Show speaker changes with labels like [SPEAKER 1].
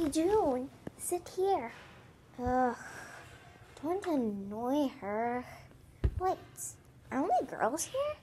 [SPEAKER 1] Hey, June, sit here. Ugh, don't annoy her. Wait, are only girls here?